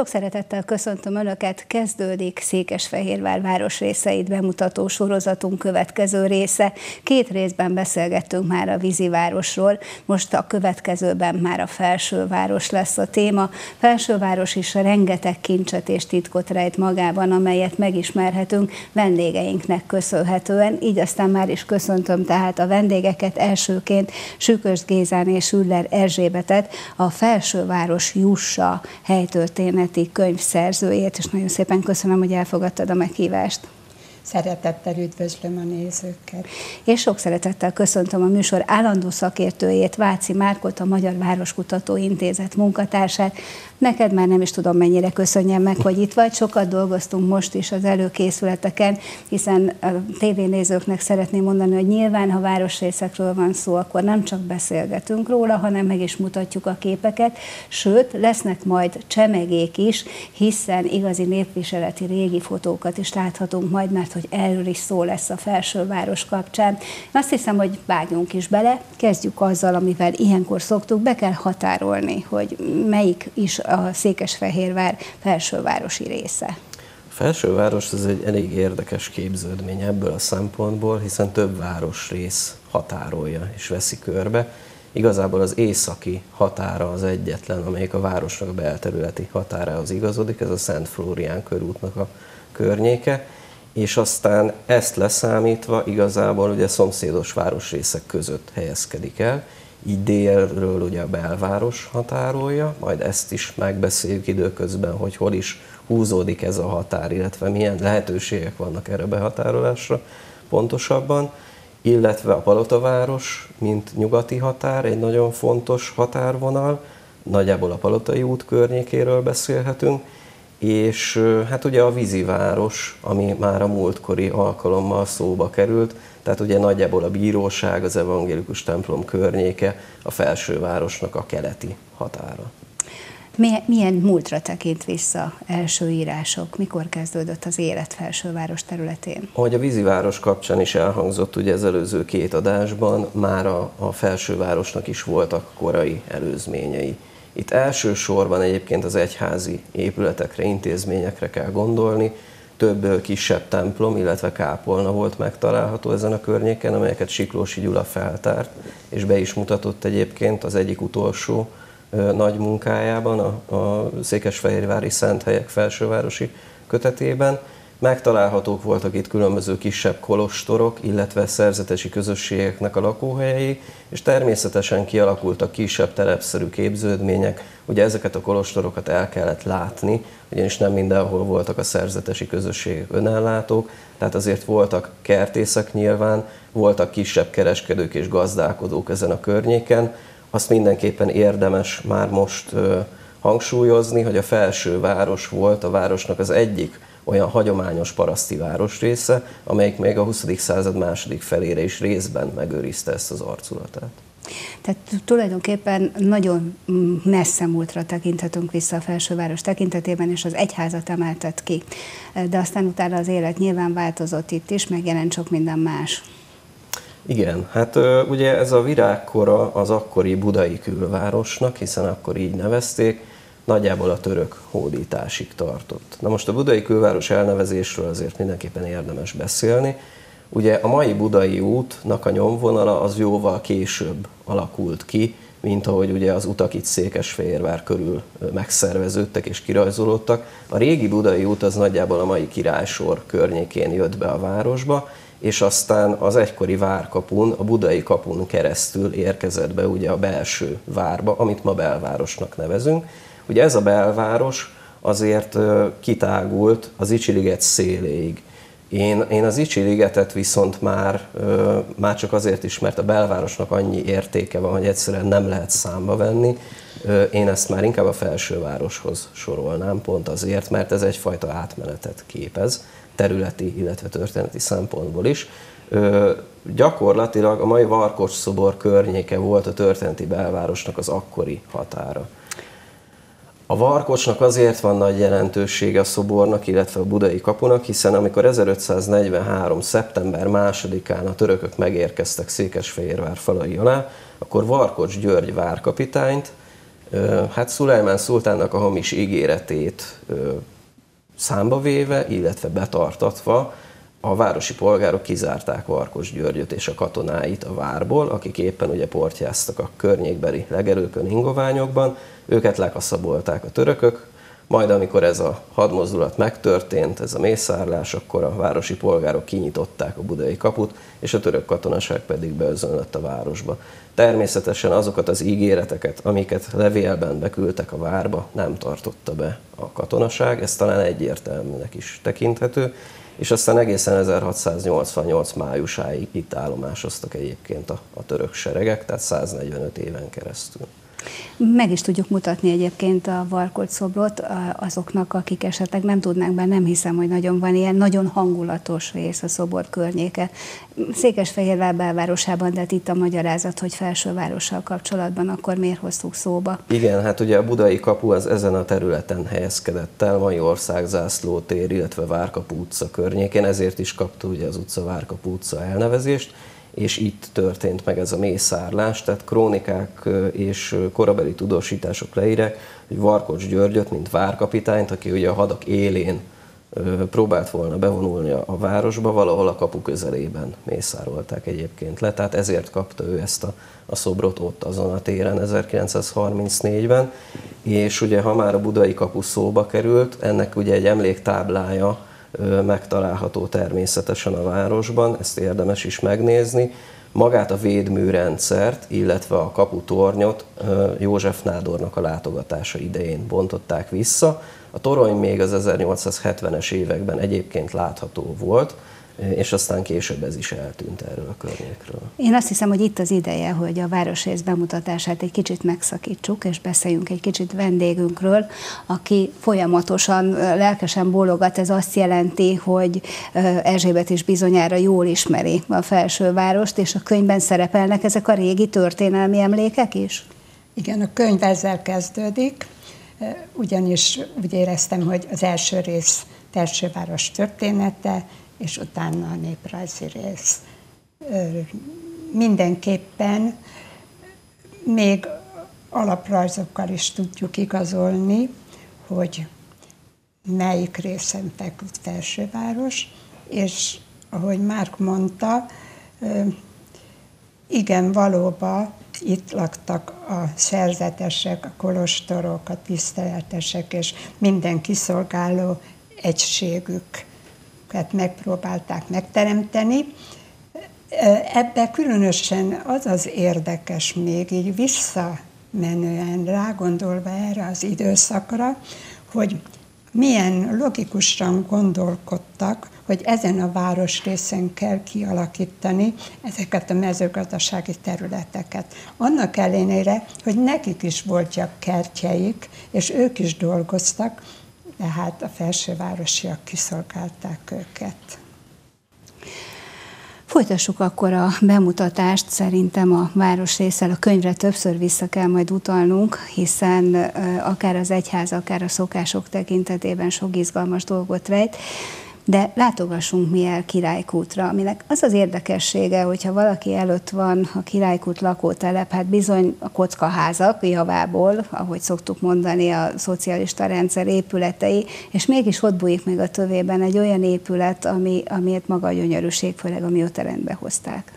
Sok szeretettel köszöntöm Önöket, kezdődik Székesfehérvár városrészeit bemutató sorozatunk következő része. Két részben beszélgettünk már a vízivárosról, most a következőben már a felsőváros lesz a téma. Felsőváros is rengeteg kincset és titkot rejt magában, amelyet megismerhetünk vendégeinknek köszönhetően, így aztán már is köszöntöm tehát a vendégeket elsőként Sükös Gézán és Üller Erzsébetet, a Felsőváros Jussa helytörténet történeti könyv szerzőjét, és nagyon szépen köszönöm, hogy elfogadtad a meghívást. Szeretettel üdvözlöm a nézőket. És sok szeretettel köszöntöm a műsor állandó szakértőjét, Váci Márkot, a Magyar Városkutató Intézet munkatársát, Neked már nem is tudom mennyire köszönjem meg, hogy itt vagy. Sokat dolgoztunk most is az előkészületeken, hiszen a tévénézőknek szeretném mondani, hogy nyilván, ha városrészekről van szó, akkor nem csak beszélgetünk róla, hanem meg is mutatjuk a képeket, sőt, lesznek majd csemegék is, hiszen igazi népviseleti régi fotókat is láthatunk majd, mert hogy erről is szó lesz a felsőváros kapcsán. Azt hiszem, hogy vágjunk is bele, kezdjük azzal, amivel ilyenkor szoktuk, be kell határolni, hogy melyik is a Székesfehérvár felsővárosi része. Felsőváros az egy elég érdekes képződmény ebből a szempontból, hiszen több városrész határolja és veszi körbe. Igazából az északi határa az egyetlen, amelyik a városnak a belterületi határához igazodik, ez a Szent Flórián körútnak a környéke, és aztán ezt leszámítva igazából ugye szomszédos városrészek között helyezkedik el, így délről ugye a belváros határolja, majd ezt is megbeszéljük időközben, hogy hol is húzódik ez a határ, illetve milyen lehetőségek vannak erre behatárolásra pontosabban, illetve a Palotaváros, mint nyugati határ, egy nagyon fontos határvonal, nagyjából a Palotai út környékéről beszélhetünk, és hát ugye a víziváros, ami már a múltkori alkalommal szóba került, tehát ugye nagyjából a bíróság, az evangélikus templom környéke a felsővárosnak a keleti határa. Milyen múltra tekint vissza első írások? Mikor kezdődött az élet felsőváros területén? Ahogy a víziváros kapcsán is elhangzott ugye az előző két adásban, már a, a felsővárosnak is voltak korai előzményei. Itt elsősorban egyébként az egyházi épületekre, intézményekre kell gondolni, több kisebb templom, illetve kápolna volt megtalálható ezen a környéken, amelyeket Siklósi Gyula feltárt, és be is mutatott egyébként az egyik utolsó nagy munkájában, a, a Székesfehérvári Szenthelyek felsővárosi kötetében. Megtalálhatók voltak itt különböző kisebb kolostorok, illetve szerzetesi közösségeknek a lakóhelyei, és természetesen kialakultak kisebb telepszerű képződmények. Ugye ezeket a kolostorokat el kellett látni, ugyanis nem mindenhol voltak a szerzetesi közösségek önellátók, tehát azért voltak kertészek nyilván, voltak kisebb kereskedők és gazdálkodók ezen a környéken. Azt mindenképpen érdemes már most hangsúlyozni, hogy a felső város volt a városnak az egyik olyan hagyományos paraszti városrésze, amelyik még a 20. század második felére is részben megőrizte ezt az arculatát. Tehát tulajdonképpen nagyon messze múltra tekinthetünk vissza a felsőváros tekintetében, és az egyházat emeltet ki. De aztán utána az élet nyilván változott itt is, megjelent sok minden más. Igen, hát ugye ez a virágkora az akkori budai külvárosnak, hiszen akkor így nevezték, nagyjából a török hódításig tartott. Na most a budai külváros elnevezésről azért mindenképpen érdemes beszélni. Ugye a mai budai útnak a nyomvonala az jóval később alakult ki, mint ahogy ugye az utak itt Székesfehérvár körül megszerveződtek és kirajzolódtak. A régi budai út az nagyjából a mai királysor környékén jött be a városba, és aztán az egykori várkapun, a budai kapun keresztül érkezett be ugye a belső várba, amit ma belvárosnak nevezünk, Ugye ez a belváros azért kitágult az Icsiliget széléig. Én, én az Icsiligetet viszont már, már csak azért is, mert a belvárosnak annyi értéke van, hogy egyszerűen nem lehet számba venni. Én ezt már inkább a felsővároshoz sorolnám, pont azért, mert ez egyfajta átmenetet képez, területi, illetve történeti szempontból is. Gyakorlatilag a mai Varkos szobor környéke volt a történeti belvárosnak az akkori határa. A Varkocsnak azért van nagy jelentősége a szobornak, illetve a budai kapunak, hiszen amikor 1543. szeptember 2-án a törökök megérkeztek Székesfehérvár falai alá, akkor Varkocs György várkapitányt Hát Szulajmán szultánnak a hamis ígéretét számba véve, illetve betartatva, a városi polgárok kizárták Varkos Györgyöt és a katonáit a várból, akik éppen ugye portyáztak a környékbeli legelőkön, ingoványokban, őket lekaszabolták a törökök, majd amikor ez a hadmozdulat megtörtént, ez a mészárlás, akkor a városi polgárok kinyitották a budai kaput, és a török katonaság pedig beözönlött a városba. Természetesen azokat az ígéreteket, amiket levélben beküldtek a várba, nem tartotta be a katonaság, ez talán egyértelműnek is tekinthető, és aztán egészen 1688 májusáig itt állomásoztak egyébként a, a török seregek, tehát 145 éven keresztül. Meg is tudjuk mutatni egyébként a Varkolt szobrot azoknak, akik esetleg nem tudnánk, bár nem hiszem, hogy nagyon van ilyen, nagyon hangulatos rész a szobor környéke. Székesfehérvár belvárosában, de hát itt a magyarázat, hogy felsővárossal kapcsolatban, akkor miért hoztuk szóba? Igen, hát ugye a budai kapu az ezen a területen helyezkedett el, mai ország tér, illetve Várkapu utca környékén, ezért is kapta ugye az utca Várkapu utca elnevezést és itt történt meg ez a mészárlás, tehát krónikák és korabeli tudósítások leírják, hogy Varkocs Györgyöt, mint várkapitányt, aki ugye a hadak élén próbált volna bevonulni a városba, valahol a kapu közelében mészárolták egyébként le, tehát ezért kapta ő ezt a, a szobrot ott azon a téren 1934-ben, és ugye ha már a budai kapu szóba került, ennek ugye egy emléktáblája, megtalálható természetesen a városban, ezt érdemes is megnézni. Magát a védműrendszert, illetve a kaputornyot József Nádornak a látogatása idején bontották vissza. A torony még az 1870-es években egyébként látható volt, és aztán később ez is eltűnt erről a környékről. Én azt hiszem, hogy itt az ideje, hogy a városrész bemutatását egy kicsit megszakítsuk, és beszéljünk egy kicsit vendégünkről, aki folyamatosan lelkesen bólogat. Ez azt jelenti, hogy Erzsébet is bizonyára jól ismeri a felsővárost, és a könyvben szerepelnek ezek a régi történelmi emlékek is? Igen, a könyv ezzel kezdődik, ugyanis úgy éreztem, hogy az első rész Felsőváros története, és utána a néprajzi rész. Mindenképpen még alaprajzokkal is tudjuk igazolni, hogy melyik részen feküdt Felsőváros, és ahogy Márk mondta, igen, valóban itt laktak a szerzetesek, a kolostorok, a tiszteletesek, és minden kiszolgáló egységük megpróbálták megteremteni. Ebbe különösen az az érdekes még így visszamenően rágondolva erre az időszakra, hogy milyen logikusan gondolkodtak, hogy ezen a városrészen kell kialakítani ezeket a mezőgazdasági területeket. Annak ellenére, hogy nekik is voltak kertjeik, és ők is dolgoztak, tehát a felsővárosiak kiszolgálták őket. Folytassuk akkor a bemutatást, szerintem a városrészsel a könyvre többször vissza kell majd utalnunk, hiszen akár az egyház, akár a szokások tekintetében sok izgalmas dolgot rejt. De látogassunk mi el Királykútra, aminek az az érdekessége, hogyha valaki előtt van a Királykút lakótelep, hát bizony a kockaházak javából, ahogy szoktuk mondani, a szocialista rendszer épületei, és mégis ott bújik még a tövében egy olyan épület, ami, amiért maga a gyönyörűség, főleg amióta rendbe hozták.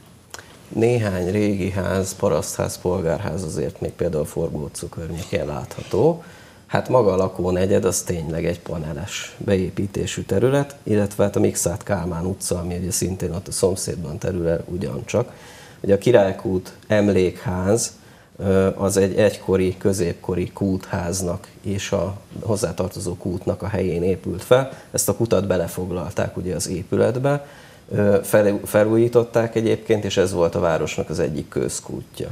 Néhány régi ház, parasztház, polgárház azért még például Forgócú környékén látható, Hát maga a lakónegyed az tényleg egy paneles beépítésű terület, illetve hát a Mixát Kálmán utca, ami ugye szintén ott a szomszédban terület ugyancsak. Ugye a Királykút emlékház az egy egykori, középkori kútháznak és a hozzátartozó kútnak a helyén épült fel. Ezt a kutat belefoglalták ugye az épületbe, felújították egyébként, és ez volt a városnak az egyik közkútja.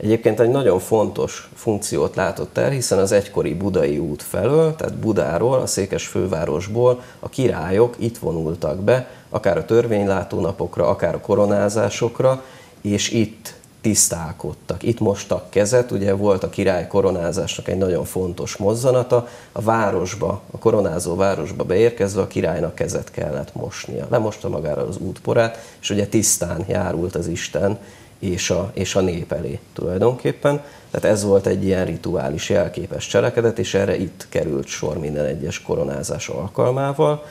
Egyébként egy nagyon fontos funkciót látott el, hiszen az egykori Budai út felől, tehát Budáról, a székes fővárosból a királyok itt vonultak be, akár a törvénylátónapokra, akár a koronázásokra, és itt tisztálkodtak. Itt mostak kezet, ugye volt a király koronázásnak egy nagyon fontos mozzanata, a városba, a koronázó városba beérkezve a királynak kezet kellett mosnia. Lemosta magára az útporát, és ugye tisztán járult az Isten, és a, és a nép elé tulajdonképpen. Tehát ez volt egy ilyen rituális jelképes cselekedet, és erre itt került sor minden egyes koronázás alkalmával.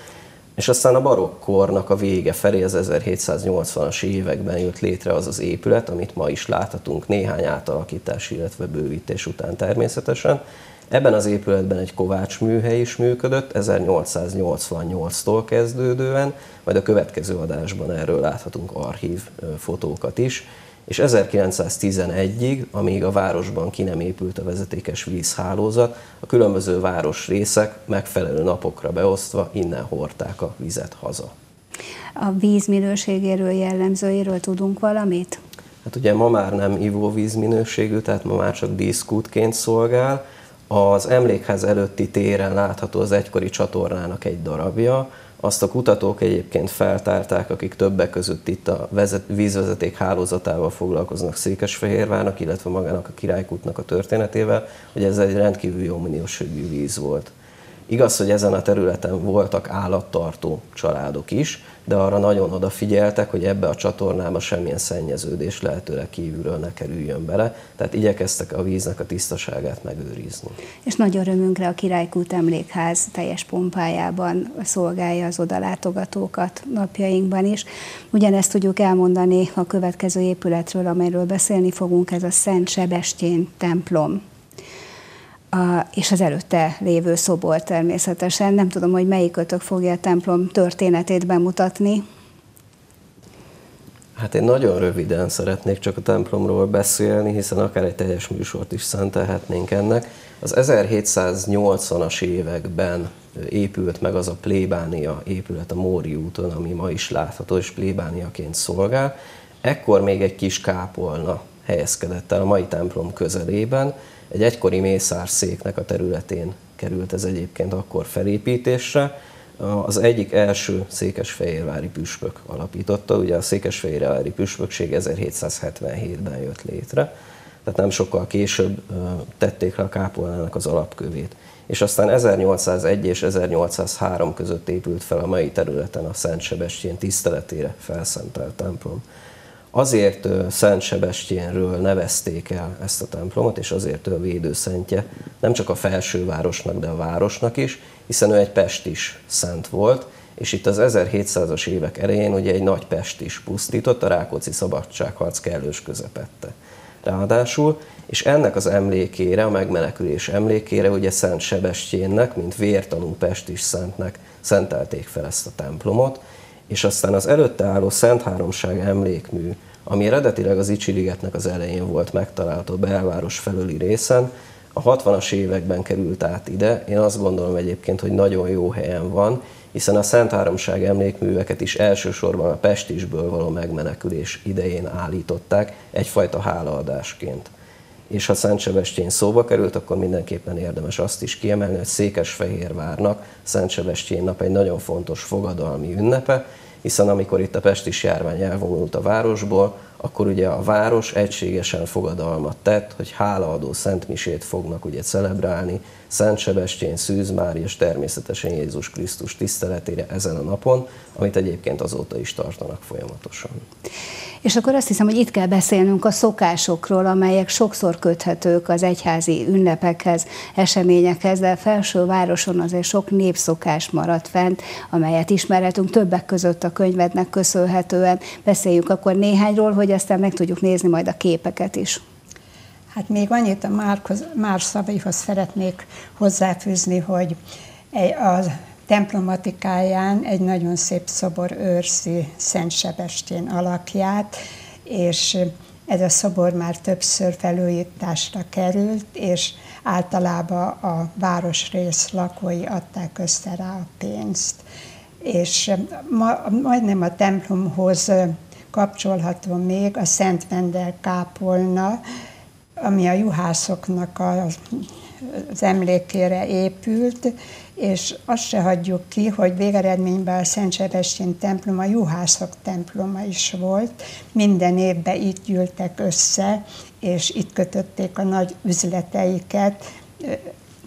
És aztán a barokkornak a vége felé, az 1780-as években jött létre az az épület, amit ma is láthatunk néhány átalakítás, illetve bővítés után természetesen. Ebben az épületben egy kovács műhely is működött, 1888-tól kezdődően, majd a következő adásban erről láthatunk archív fotókat is és 1911-ig, amíg a városban ki nem épült a vezetékes vízhálózat, a különböző városrészek megfelelő napokra beosztva innen hordták a vizet haza. A víz minőségéről, jellemzőiről tudunk valamit? Hát ugye ma már nem ivóvíz minőségű, tehát ma már csak díszkútként szolgál. Az emlékház előtti téren látható az egykori csatornának egy darabja, azt a kutatók egyébként feltárták, akik többek között itt a vezet, vízvezeték hálózatával foglalkoznak Székesfehérvárnak, illetve magának a királykútnak a történetével, hogy ez egy rendkívül jó minőségű víz volt. Igaz, hogy ezen a területen voltak állattartó családok is, de arra nagyon odafigyeltek, hogy ebbe a csatornába semmilyen szennyeződés lehetőleg kívülről ne kerüljön bele, tehát igyekeztek a víznek a tisztaságát megőrizni. És nagy örömünkre a Királykút Emlékház teljes pompájában szolgálja az odalátogatókat napjainkban is. Ugyanezt tudjuk elmondani a következő épületről, amelyről beszélni fogunk, ez a Szent Sebestyén templom a, és az előtte lévő szobor természetesen. Nem tudom, hogy melyik ötök fogja a templom történetét bemutatni. Hát én nagyon röviden szeretnék csak a templomról beszélni, hiszen akár egy teljes műsort is szentelhetnénk ennek. Az 1780-as években épült meg az a plébánia épület a Móri úton, ami ma is látható, és plébániaként szolgál. Ekkor még egy kis kápolna helyezkedett el a mai templom közelében, egy egykori mészárszéknek a területén került ez egyébként akkor felépítésre. Az egyik első székesfehérvári püspök alapította, ugye a székesfehérvári püspökség 1777-ben jött létre, tehát nem sokkal később tették le a kápolnának az alapkövét. És aztán 1801 és 1803 között épült fel a mai területen a Szent Sebestyén tiszteletére felszentelt templom. Azért Szent Sebestyénről nevezték el ezt a templomot, és azért ő a védőszentje nem csak a felsővárosnak, de a városnak is, hiszen ő egy pestis szent volt, és itt az 1700-as évek elején ugye egy nagy pest is pusztított, a Rákóczi szabadságharc kellős közepette. Ráadásul, és ennek az emlékére, a megmenekülés emlékére ugye Szent Sebestyénnek, mint vértanú pestis szentnek szentelték fel ezt a templomot, és aztán az előtte álló Szent Háromság emlékmű, ami eredetileg az Icsiligetnek az elején volt megtalálható belváros felüli részen, a 60-as években került át ide. Én azt gondolom egyébként, hogy nagyon jó helyen van, hiszen a Szent Háromság emlékműveket is elsősorban a Pestisből való megmenekülés idején állították, egyfajta hálaadásként. És ha Szent Sebestyén szóba került, akkor mindenképpen érdemes azt is kiemelni, hogy Székesfehérvárnak Szent Sebestyén nap egy nagyon fontos fogadalmi ünnepe, hiszen amikor itt a pestis járvány elvonult a városból, akkor ugye a város egységesen fogadalmat tett, hogy hálaadó Szentmisét fognak ugye celebrálni Szent Sebestyén, Szűz Mária és természetesen Jézus Krisztus tiszteletére ezen a napon, amit egyébként azóta is tartanak folyamatosan. És akkor azt hiszem, hogy itt kell beszélnünk a szokásokról, amelyek sokszor köthetők az egyházi ünnepekhez, eseményekhez, de a felső városon azért sok népszokás maradt fent, amelyet ismerhetünk többek között a könyvednek köszönhetően. Beszéljünk akkor néhányról, hogy aztán meg tudjuk nézni majd a képeket is. Hát még annyit a Márkhoz, Már szavaihoz szeretnék hozzáfűzni, hogy a templomatikáján egy nagyon szép szobor őrzi Szent Sebestyén alakját, és ez a szobor már többször felújításra került, és általában a városrész lakói adták össze rá a pénzt. És ma, majdnem a templomhoz kapcsolható még a Szent Vendel kápolna, ami a juhászoknak az, az emlékére épült, és azt se hagyjuk ki, hogy végeredményben a Szent Sebestyén templom a juhászok temploma is volt. Minden évben itt gyűltek össze, és itt kötötték a nagy üzleteiket,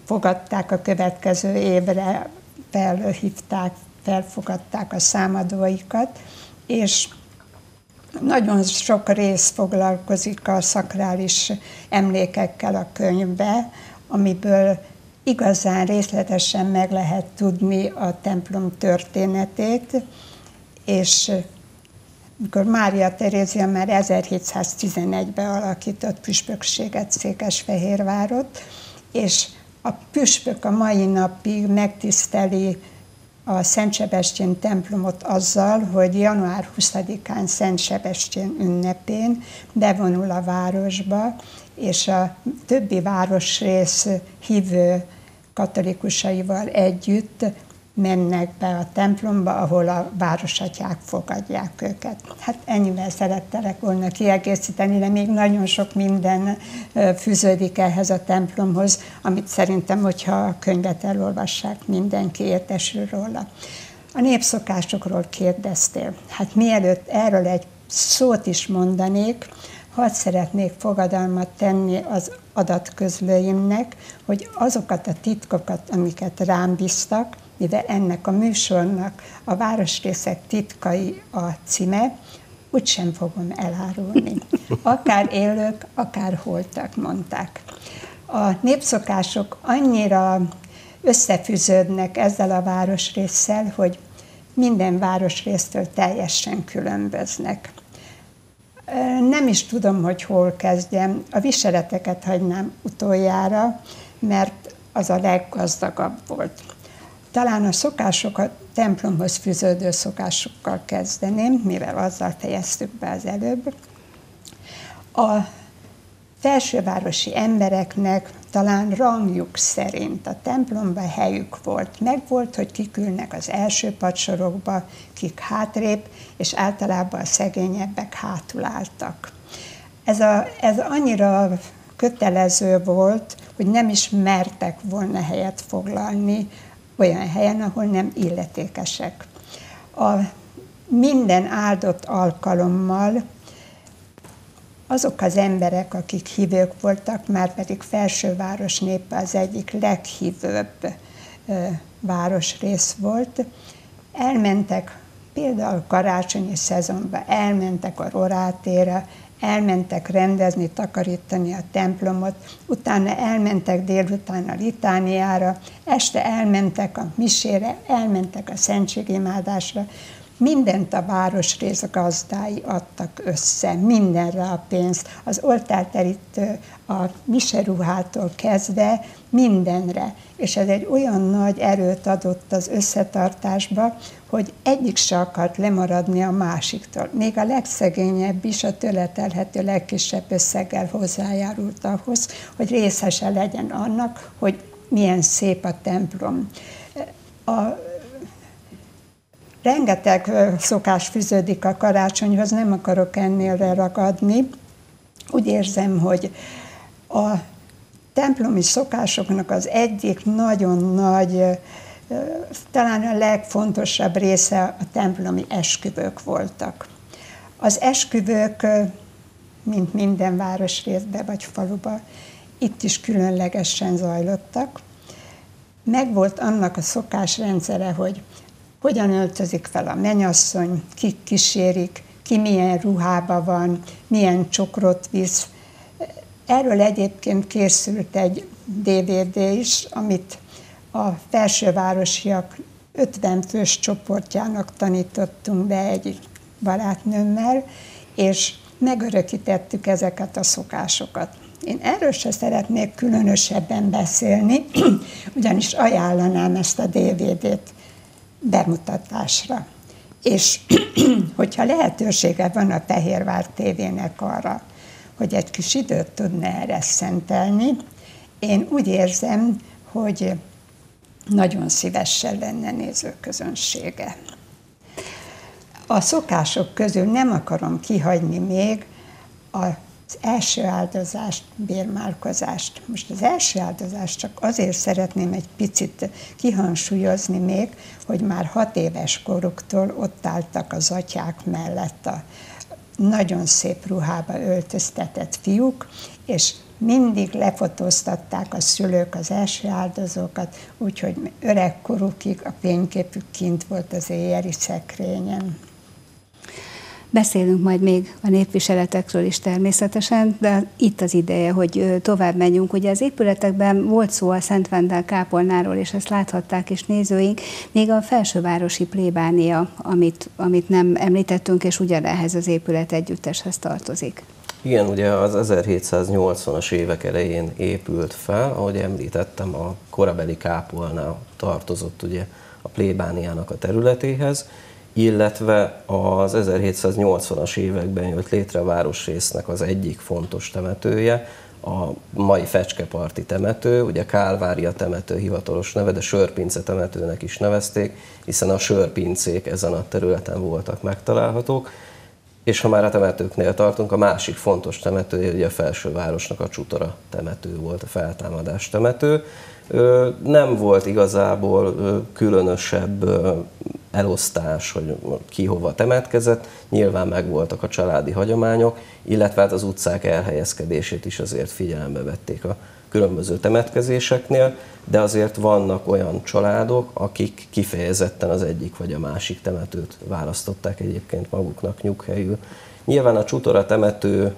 fogadták a következő évre, felhívták, felfogadták a számadóikat, és nagyon sok rész foglalkozik a szakrális emlékekkel a könyvbe, amiből igazán részletesen meg lehet tudni a templom történetét, és mikor Mária Terézia már 1711-ben alakított püspökséget Székesfehérvárot, és a püspök a mai napig megtiszteli a Szent Sebestyén templomot azzal, hogy január 20-án Szent Sebestyén ünnepén bevonul a városba, és a többi városrész hívő katolikusaival együtt mennek be a templomba, ahol a városatyák fogadják őket. Hát ennyivel szerettelek volna kiegészíteni, de még nagyon sok minden fűződik ehhez a templomhoz, amit szerintem, hogyha a könyvet elolvassák, mindenki értesül róla. A népszokásokról kérdeztél. Hát mielőtt erről egy szót is mondanék, hadd szeretnék fogadalmat tenni az adatközlőimnek, hogy azokat a titkokat, amiket rám bíztak, mivel ennek a műsornak a Városrészek titkai a címe, úgysem fogom elárulni. Akár élők, akár holtak, mondták. A népszokások annyira összefűződnek ezzel a városrészsel, hogy minden városrésztől teljesen különböznek. Nem is tudom, hogy hol kezdjem. A viseleteket hagynám utoljára, mert az a leggazdagabb volt. Talán a szokásokat, templomhoz fűződő szokásokkal kezdeném, mivel azzal fejeztük be az előbb. A felsővárosi embereknek talán rangjuk szerint a templomban helyük volt. Meg volt, hogy kik ülnek az első padsorokba, kik hátrébb, és általában a szegényebbek hátul álltak. Ez, a, ez annyira kötelező volt, hogy nem is mertek volna helyet foglalni olyan helyen, ahol nem illetékesek. A minden áldott alkalommal azok az emberek, akik hívők voltak, már pedig felsőváros népe az egyik leghívőbb városrész volt, elmentek például karácsonyi szezonban, elmentek a Rorátére, elmentek rendezni, takarítani a templomot, utána elmentek délután a litániára, este elmentek a misére, elmentek a szentségimádásra, mindent a városrész gazdái adtak össze, mindenre a pénzt, az oltárterítő, a miseruhától kezdve mindenre. És ez egy olyan nagy erőt adott az összetartásba, hogy egyik se akart lemaradni a másiktól. Még a legszegényebb is a tőle telhető legkisebb összeggel hozzájárult ahhoz, hogy részese legyen annak, hogy milyen szép a templom. A rengeteg szokás fűződik a karácsonyhoz, nem akarok ennél ragadni. Úgy érzem, hogy a templomi szokásoknak az egyik nagyon nagy talán a legfontosabb része a templomi esküvők voltak. Az esküvők, mint minden városrészbe vagy faluba, itt is különlegesen zajlottak. Megvolt annak a szokásrendszere, hogy hogyan öltözik fel a menyasszony, kik kísérik, ki milyen ruhába van, milyen csokrot visz. Erről egyébként készült egy DVD is, amit a felsővárosiak 50 fős csoportjának tanítottunk be egy barátnőmmel, és megörökítettük ezeket a szokásokat. Én erről se szeretnék különösebben beszélni, ugyanis ajánlanám ezt a DVD-t bemutatásra. És hogyha lehetősége van a Fehérvár tévének arra, hogy egy kis időt tudna erre szentelni, én úgy érzem, hogy nagyon szívesen lenne nézőközönsége. A szokások közül nem akarom kihagyni még az első áldozást, bérmálkozást. Most az első áldozást csak azért szeretném egy picit kihangsúlyozni még, hogy már hat éves koruktól ott álltak az atyák mellett a nagyon szép ruhába öltöztetett fiúk, és mindig lefotóztatták a szülők az első áldozókat, úgyhogy öregkorukig a fényképük kint volt az éjjeli szekrényen. Beszélünk majd még a népviseletekről is természetesen, de itt az ideje, hogy tovább menjünk. Ugye az épületekben volt szó a Szent Vendel kápolnáról, és ezt láthatták is nézőink, még a felsővárosi plébánia, amit, amit nem említettünk, és ugyanehhez az épület együtteshez tartozik. Igen, ugye az 1780-as évek elején épült fel, ahogy említettem, a korabeli kápolnál tartozott ugye a plébániának a területéhez, illetve az 1780-as években jött létre a városrésznek az egyik fontos temetője, a mai Fecskeparti temető, ugye Kálvária temető hivatalos neve, de Sörpince temetőnek is nevezték, hiszen a sörpincék ezen a területen voltak megtalálhatók. És ha már a temetőknél tartunk, a másik fontos temető, ugye a felsővárosnak a Csutora temető volt, a feltámadás temető. Nem volt igazából különösebb elosztás, hogy ki hova temetkezett, nyilván megvoltak a családi hagyományok, illetve hát az utcák elhelyezkedését is azért figyelembe vették a különböző temetkezéseknél, de azért vannak olyan családok, akik kifejezetten az egyik vagy a másik temetőt választották egyébként maguknak nyughelyül. Nyilván a Csutora temető,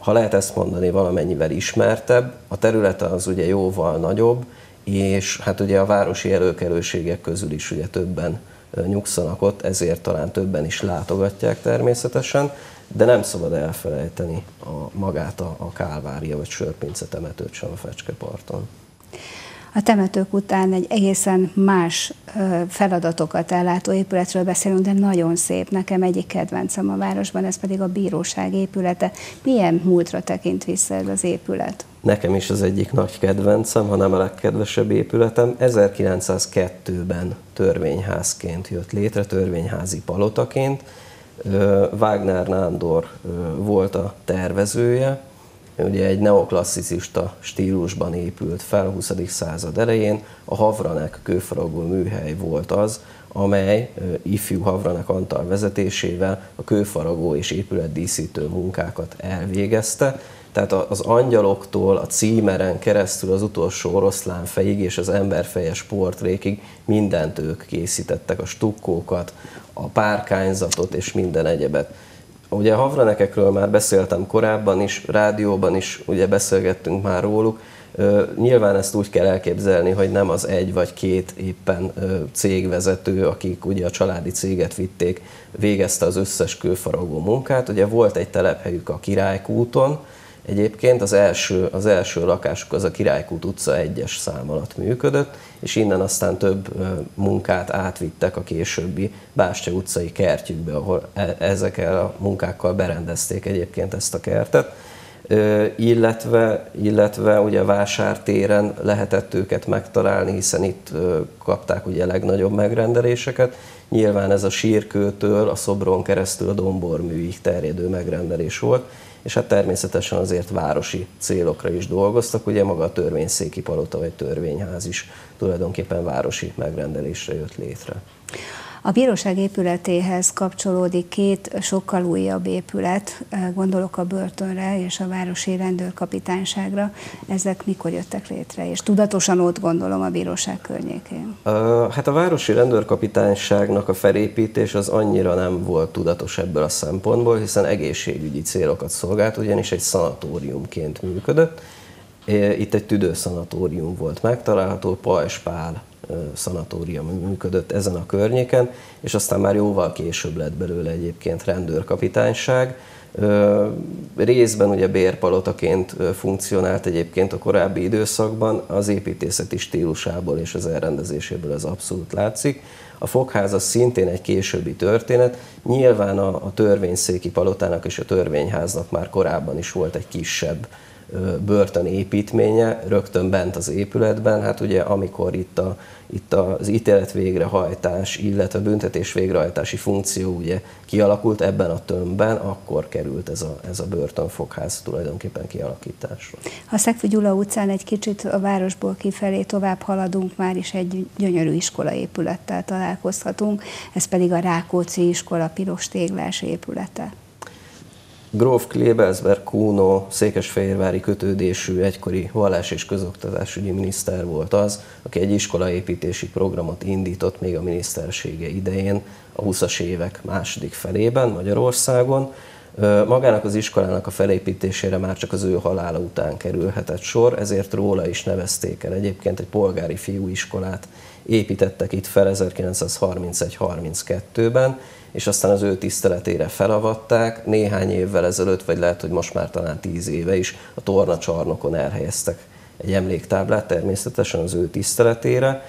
ha lehet ezt mondani, valamennyivel ismertebb, a területe az ugye jóval nagyobb, és hát ugye a városi előkelőségek közül is ugye többen nyugszanak ott, ezért talán többen is látogatják természetesen, de nem szabad elfelejteni a, magát a, a Kálvária vagy Sörpince temetőt sem a Fecskeparton. A temetők után egy egészen más feladatokat ellátó épületről beszélünk, de nagyon szép. Nekem egyik kedvencem a városban, ez pedig a bíróság épülete. Milyen múltra tekint vissza ez az épület? Nekem is az egyik nagy kedvencem, hanem a legkedvesebb épületem. 1902-ben törvényházként jött létre, törvényházi palotaként. Wagner Nándor volt a tervezője, ugye egy neoklasszicista stílusban épült fel a 20. század elején. A Havranek kőfaragó műhely volt az, amely ifjú Havranek Antal vezetésével a kőfaragó és épületdíszítő munkákat elvégezte. Tehát az angyaloktól, a címeren keresztül az utolsó oroszlán fejig és az emberfejes portrékig mindent ők készítettek, a stukkókat, a párkányzatot és minden egyebet. Ugye havranekekről már beszéltem korábban is, rádióban is ugye beszélgettünk már róluk. Nyilván ezt úgy kell elképzelni, hogy nem az egy vagy két éppen cégvezető, akik ugye a családi céget vitték, végezte az összes kőfaragó munkát. Ugye volt egy telephelyük a Királykúton, Egyébként az első, az első lakásuk az a Királykút utca egyes szám alatt működött, és innen aztán több munkát átvittek a későbbi Bástya utcai kertjükbe, ahol e, ezekkel a munkákkal berendezték egyébként ezt a kertet. Illetve, illetve ugye vásártéren lehetett őket megtalálni, hiszen itt kapták ugye legnagyobb megrendeléseket. Nyilván ez a sírkőtől a szobron keresztül a domborműig terjedő megrendelés volt, és hát természetesen azért városi célokra is dolgoztak, ugye maga a törvényszéki palota vagy törvényház is tulajdonképpen városi megrendelésre jött létre. A bíróság épületéhez kapcsolódik két sokkal újabb épület, gondolok a börtönre és a városi rendőrkapitányságra. Ezek mikor jöttek létre? És tudatosan ott gondolom a bíróság környékén. Hát a városi rendőrkapitányságnak a felépítés az annyira nem volt tudatos ebből a szempontból, hiszen egészségügyi célokat szolgált, ugyanis egy szanatóriumként működött. Itt egy tüdőszanatórium volt megtalálható, Pajs Pál szanatórium működött ezen a környéken, és aztán már jóval később lett belőle egyébként rendőrkapitányság. Részben ugye bérpalotaként funkcionált egyébként a korábbi időszakban, az építészeti stílusából és az elrendezéséből ez abszolút látszik. A fogház az szintén egy későbbi történet. Nyilván a, a törvényszéki palotának és a törvényháznak már korábban is volt egy kisebb börtön építménye, rögtön bent az épületben. Hát ugye amikor itt, a, itt az ítélet végrehajtás, illetve büntetés végrehajtási funkció ugye kialakult ebben a tömbben, akkor került ez a, ez a börtönfogház tulajdonképpen kialakításra. Ha Szegfű Gyula utcán egy kicsit a városból kifelé tovább haladunk, már is egy gyönyörű iskolaépülettel találkozhatunk, ez pedig a Rákóczi iskola piros téglás épülete. Gróf Klebelsberg Kuno székesfehérvári kötődésű egykori vallás és közoktatásügyi miniszter volt az, aki egy iskolaépítési programot indított még a minisztersége idején, a 20-as évek második felében Magyarországon. Magának az iskolának a felépítésére már csak az ő halála után kerülhetett sor, ezért róla is nevezték el egyébként egy polgári fiúiskolát építettek itt fel 1931-32-ben, és aztán az ő tiszteletére felavatták. Néhány évvel ezelőtt, vagy lehet, hogy most már talán tíz éve is a tornacsarnokon elhelyeztek egy emléktáblát természetesen az ő tiszteletére,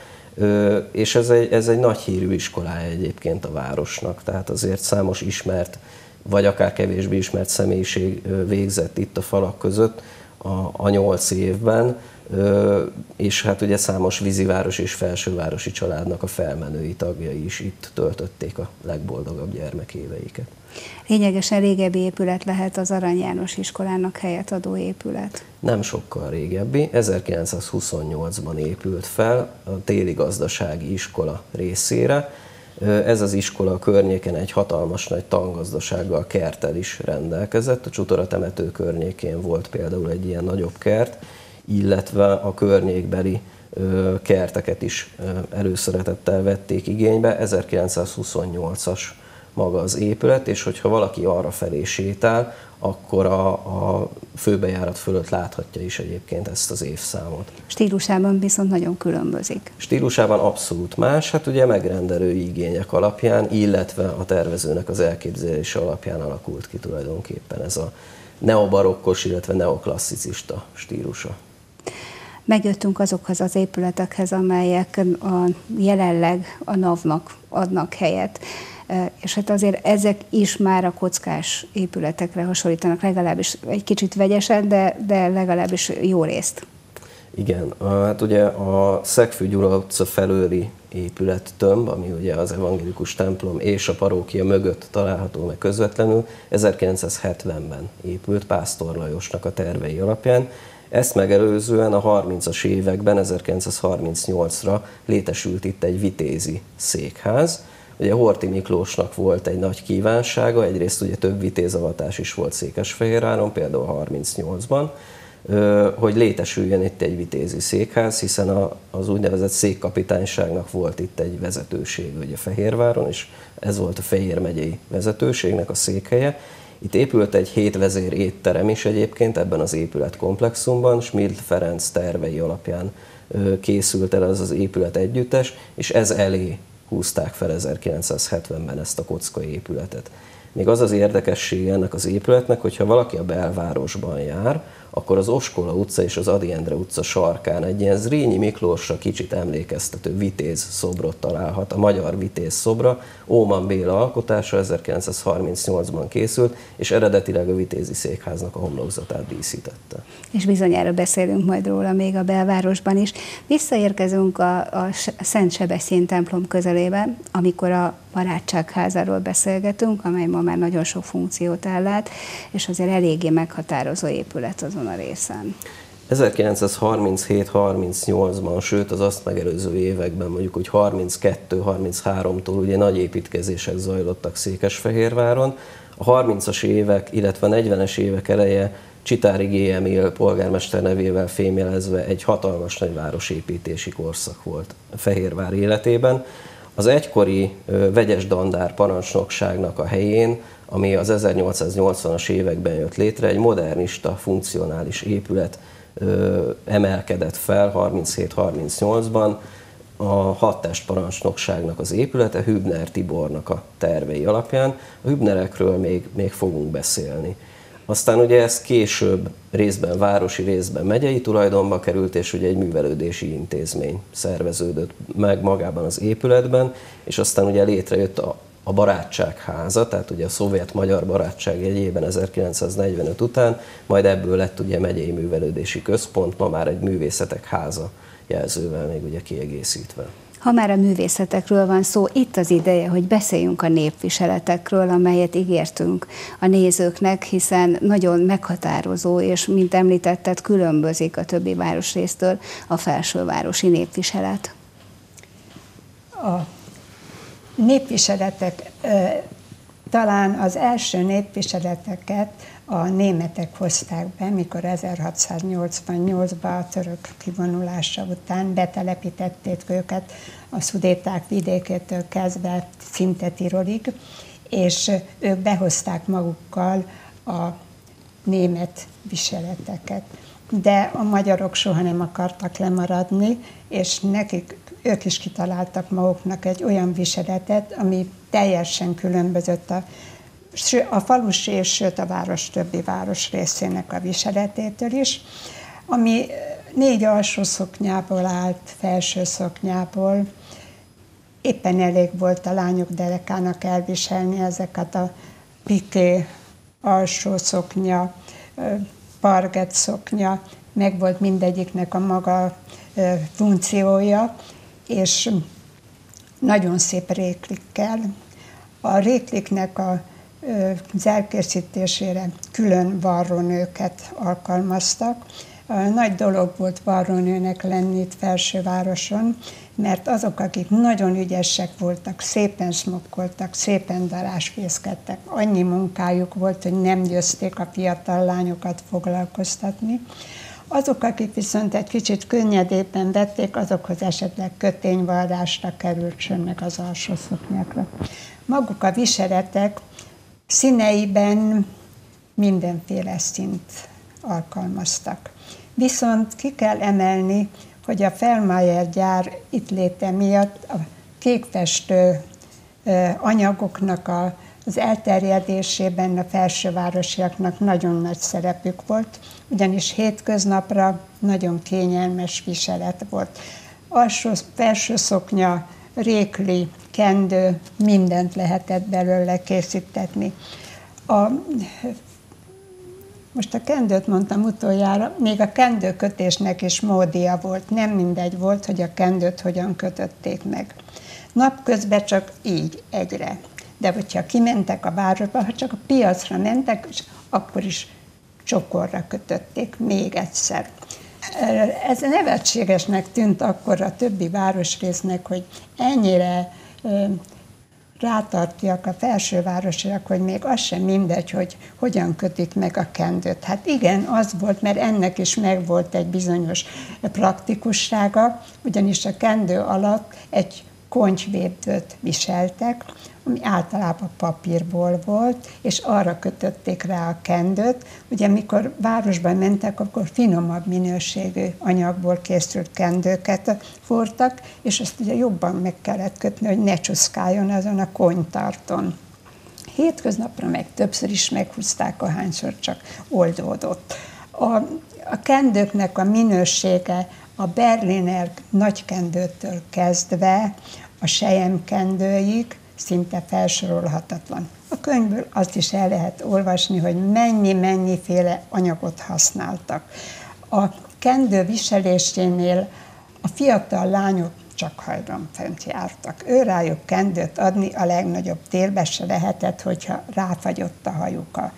és ez egy, ez egy nagy hírű iskolája egyébként a városnak, tehát azért számos ismert, vagy akár kevésbé ismert személyiség végzett itt a falak között a, a nyolc évben, és hát ugye számos víziváros és felsővárosi családnak a felmenői tagjai is itt töltötték a legboldogabb gyermekéveiket. Lényegesen régebbi épület lehet az Arany János iskolának helyet adó épület. Nem sokkal régebbi, 1928-ban épült fel a téli gazdasági iskola részére. Ez az iskola a környéken egy hatalmas nagy tangazdasággal, kertel is rendelkezett. A Csutora temető környékén volt például egy ilyen nagyobb kert, illetve a környékbeli kerteket is előszeretettel vették igénybe. 1928-as maga az épület, és hogyha valaki arra felé sétál, akkor a, a főbejárat fölött láthatja is egyébként ezt az évszámot. Stílusában viszont nagyon különbözik. Stílusában abszolút más, hát ugye megrendelői igények alapján, illetve a tervezőnek az elképzelése alapján alakult ki tulajdonképpen ez a neobarokkos, illetve neoklasszicista stílusa megjöttünk azokhoz az épületekhez, amelyek a, jelenleg a NAV-nak adnak helyet. És hát azért ezek is már a kockás épületekre hasonlítanak, legalábbis egy kicsit vegyesen, de, de legalábbis jó részt. Igen, hát ugye a Szegfű Gyula utca felőli épület tömb, ami ugye az evangélikus templom és a parókia mögött található meg közvetlenül, 1970-ben épült Pásztor Lajosnak a tervei alapján, ezt megelőzően a 30-as években, 1938-ra létesült itt egy vitézi székház. Ugye Horti Miklósnak volt egy nagy kívánsága, egyrészt ugye több vitézavatás is volt Székesfehérváron, például 38-ban, hogy létesüljön itt egy vitézi székház, hiszen az úgynevezett székkapitányságnak volt itt egy vezetőség ugye Fehérváron, és ez volt a Fehér megyei vezetőségnek a székhelye, itt épült egy hétvezér étterem is egyébként ebben az épületkomplexumban, Schmidt Ferenc tervei alapján készült el ez az épület együttes, és ez elé húzták fel 1970-ben ezt a kockai épületet. Még az az érdekesség ennek az épületnek, hogyha valaki a belvárosban jár, akkor az Oskola utca és az Adi Endre utca sarkán egy ilyen Zrínyi Miklósra kicsit emlékeztető vitéz szobrot találhat, a magyar vitéz szobra, Óman Béla alkotása 1938-ban készült, és eredetileg a vitézi székháznak a homlokzatát díszítette. És bizonyára beszélünk majd róla még a belvárosban is. Visszaérkezünk a, a Szent Sebeszén templom közelében, amikor a barátságházáról beszélgetünk, amely ma már nagyon sok funkciót ellát, és azért eléggé meghatározó épület azon a részen. 1937-38-ban, sőt az azt megelőző években, mondjuk hogy 32-33-tól ugye nagy építkezések zajlottak Székesfehérváron. A 30-as évek, illetve a 40-es évek eleje Csitári G. Emil polgármester nevével fémjelezve egy hatalmas nagy városépítési korszak volt Fehérvár életében. Az egykori vegyes dandár parancsnokságnak a helyén, ami az 1880-as években jött létre, egy modernista, funkcionális épület emelkedett fel 37-38-ban, a hattest parancsnokságnak az épülete Hübner Tibornak a tervei alapján. A Hübnerekről még, még fogunk beszélni. Aztán ugye ez később részben városi, részben megyei tulajdonba került, és ugye egy művelődési intézmény szerveződött meg magában az épületben, és aztán ugye létrejött a, a barátság háza, tehát ugye a szovjet-magyar barátság jegyében 1945 után, majd ebből lett ugye megyei művelődési központ, ma már egy művészetek háza jelzővel még ugye kiegészítve. Ha már a művészetekről van szó, itt az ideje, hogy beszéljünk a népviseletekről, amelyet ígértünk a nézőknek, hiszen nagyon meghatározó, és mint említetted, különbözik a többi városrésztől a felsővárosi népviselet. A népviseletek talán az első népviseleteket a németek hozták be, mikor 1688-ban a török kivonulása után betelepítették őket a szudéták vidékétől kezdve szinte Tirolig, és ők behozták magukkal a német viseleteket. De a magyarok soha nem akartak lemaradni, és nekik ők is kitaláltak maguknak egy olyan viseletet, ami teljesen különbözött a, a falusi és sőt a város többi város részének a viseletétől is, ami négy alsó szoknyából állt, felső szoknyából, éppen elég volt a lányok derekának elviselni ezeket a piké alsó szoknya, parget szoknya, meg volt mindegyiknek a maga funkciója, és nagyon szép réklikkel. A rékliknek a, az elkészítésére külön varrónőket alkalmaztak. Nagy dolog volt varrónőnek lenni itt Felsővároson, mert azok, akik nagyon ügyesek voltak, szépen smokkoltak, szépen darásfészkedtek, annyi munkájuk volt, hogy nem győzték a fiatal lányokat foglalkoztatni. Azok, akik viszont egy kicsit könnyedében vették, azokhoz esetleg kötényvallásra került sönnek az alsó szoknyákra. Maguk a viseletek színeiben mindenféle szint alkalmaztak. Viszont ki kell emelni, hogy a Felmayer gyár itt léte miatt a kékfestő anyagoknak a, az elterjedésében a felsővárosiaknak nagyon nagy szerepük volt, ugyanis hétköznapra nagyon kényelmes viselet volt. Alsó, felső szoknya, rékli, kendő, mindent lehetett belőle készítetni. A most a kendőt mondtam utoljára, még a kendőkötésnek is módia volt. Nem mindegy volt, hogy a kendőt hogyan kötötték meg. Napközben csak így, egyre. De hogyha kimentek a városba, ha csak a piacra mentek, akkor is csokorra kötötték még egyszer. Ez nevetségesnek tűnt akkor a többi városrésznek, hogy ennyire rátartják a felsővárosiak, hogy még az sem mindegy, hogy hogyan kötik meg a kendőt. Hát igen, az volt, mert ennek is megvolt egy bizonyos praktikussága, ugyanis a kendő alatt egy koncsvédőt viseltek, ami általában papírból volt, és arra kötötték rá a kendőt. Ugye mikor városban mentek, akkor finomabb minőségű anyagból készült kendőket fortak, és azt ugye jobban meg kellett kötni, hogy ne csuszkáljon azon a konytarton. Hétköznapra meg többször is meghúzták, ahányszor csak oldódott. A, a kendőknek a minősége a Berliner nagykendőtől kezdve a sejemkendőig szinte felsorolhatatlan. A könyvből azt is el lehet olvasni, hogy mennyi-mennyiféle anyagot használtak. A kendő viselésénél a fiatal lányok csak hajram fent jártak. Ő rájuk kendőt adni a legnagyobb térbe se lehetett, hogyha ráfagyott a hajuk a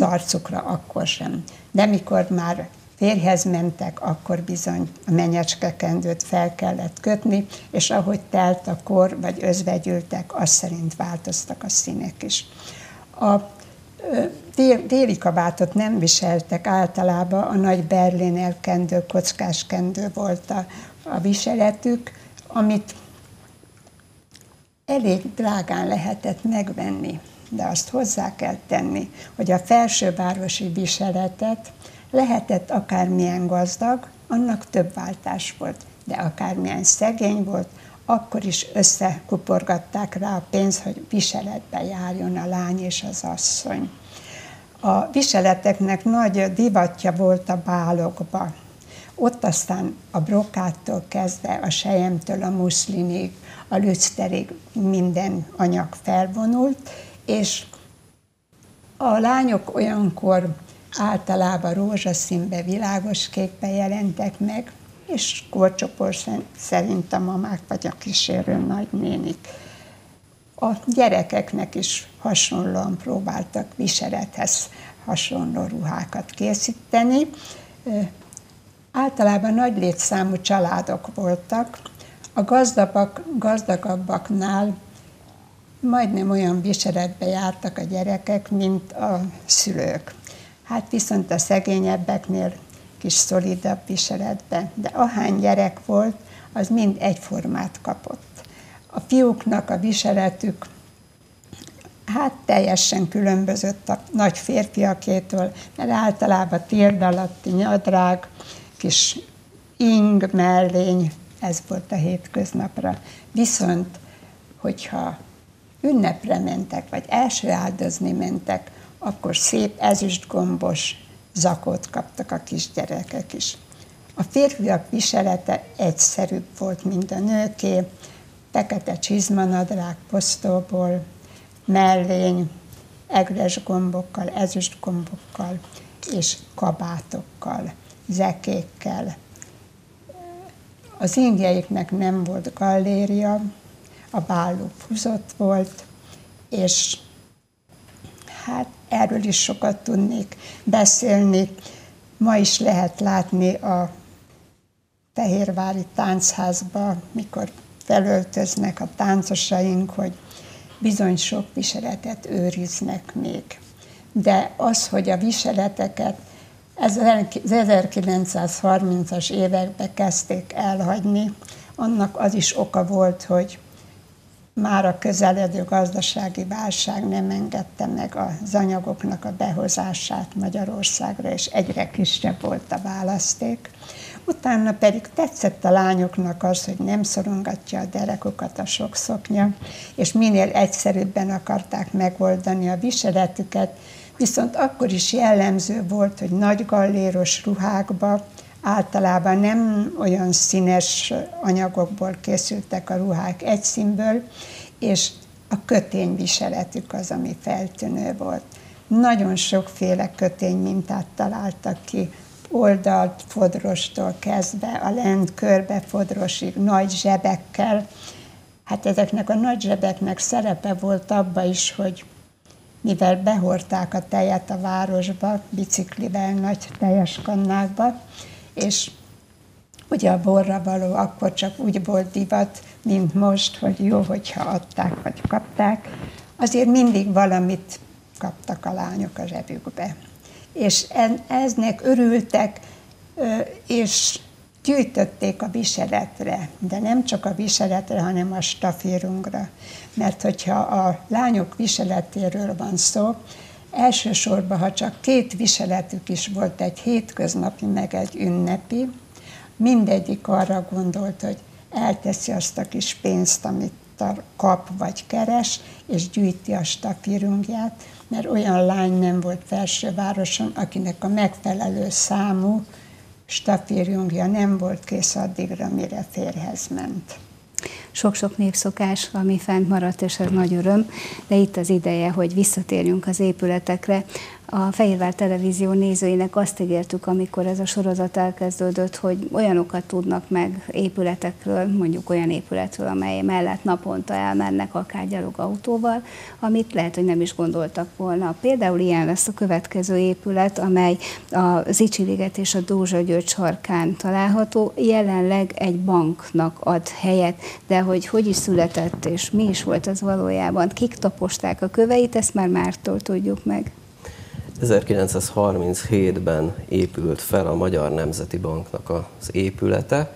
arcukra, akkor sem. De mikor már férjhez mentek, akkor bizony a menyecskekendőt fel kellett kötni, és ahogy telt a kor, vagy özvegyültek, az szerint változtak a színek is. A déli kabátot nem viseltek általában, a nagy berliner kendő, kockás kendő volt a, a viseletük, amit elég drágán lehetett megvenni, de azt hozzá kell tenni, hogy a felsővárosi viseletet Lehetett akármilyen gazdag, annak több váltás volt, de akármilyen szegény volt, akkor is összekuporgatták rá a pénzt, hogy viseletbe járjon a lány és az asszony. A viseleteknek nagy divatja volt a bálokba. Ott aztán a brokáttól kezdve, a sejemtől a muszlinig, a lücterig minden anyag felvonult, és a lányok olyankor általában rózsaszínbe, világos kékbe jelentek meg, és korcsoport szerint a mamák vagy a kísérő nagynénik. A gyerekeknek is hasonlóan próbáltak viselethez hasonló ruhákat készíteni. Általában nagy létszámú családok voltak. A gazdagabbak, gazdagabbaknál majdnem olyan viseletbe jártak a gyerekek, mint a szülők. Hát viszont a szegényebbeknél kis szolidabb viseletben. De ahány gyerek volt, az mind egyformát kapott. A fiúknak a viseletük hát teljesen különbözött a nagy férfiakétől, mert általában térd alatti nyadrág, kis ing, mellény, ez volt a hétköznapra. Viszont, hogyha ünnepre mentek, vagy első áldozni mentek, akkor szép ezüstgombos zakót kaptak a kisgyerekek is. A férfiak viselete egyszerűbb volt, mint a nőké, fekete csizmanadrág posztóból, mellény, egres gombokkal, ezüst gombokkal és kabátokkal, zekékkel. Az ingyeiknek nem volt galéria, a báló fuzott volt, és hát erről is sokat tudnék beszélni. Ma is lehet látni a Fehérvári táncházba, mikor felöltöznek a táncosaink, hogy bizony sok viseletet őriznek még. De az, hogy a viseleteket az 1930-as években kezdték elhagyni, annak az is oka volt, hogy már a közeledő gazdasági válság nem engedte meg az anyagoknak a behozását Magyarországra, és egyre kisebb volt a választék. Utána pedig tetszett a lányoknak az, hogy nem szorongatja a derekokat a sok szoknya, és minél egyszerűbben akarták megoldani a viseletüket, viszont akkor is jellemző volt, hogy nagy galléros ruhákba, általában nem olyan színes anyagokból készültek a ruhák egy színből, és a kötényviseletük az, ami feltűnő volt. Nagyon sokféle köténymintát találtak ki, oldalt fodrostól kezdve a lent körbe fodrosig, nagy zsebekkel. Hát ezeknek a nagy zsebeknek szerepe volt abba is, hogy mivel behorták a tejet a városba, biciklivel nagy teljes kannákba, és ugye a borra való akkor csak úgy volt divat, mint most, hogy jó, hogyha adták vagy kapták, azért mindig valamit kaptak a lányok a zsebükbe. És eznek örültek, és gyűjtötték a viseletre, de nem csak a viseletre, hanem a stafírungra. Mert hogyha a lányok viseletéről van szó, elsősorban, ha csak két viseletük is volt, egy hétköznapi, meg egy ünnepi, mindegyik arra gondolt, hogy elteszi azt a kis pénzt, amit kap vagy keres, és gyűjti a stafírungját, mert olyan lány nem volt felsővároson, akinek a megfelelő számú stafírjungja nem volt kész addigra, mire férhez ment sok-sok népszokás, ami fent maradt, és ez nagy öröm, de itt az ideje, hogy visszatérjünk az épületekre. A Fehérvár Televízió nézőinek azt ígértük, amikor ez a sorozat elkezdődött, hogy olyanokat tudnak meg épületekről, mondjuk olyan épületről, amely mellett naponta elmennek akár gyalogautóval, amit lehet, hogy nem is gondoltak volna. Például ilyen lesz a következő épület, amely a Zicsiliget és a Dózsa György sarkán található, jelenleg egy banknak ad helyet, de hogy hogy is született és mi is volt az valójában, kik taposták a köveit, ezt már mártól tudjuk meg. 1937-ben épült fel a Magyar Nemzeti Banknak az épülete,